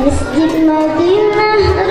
Masjid Madinah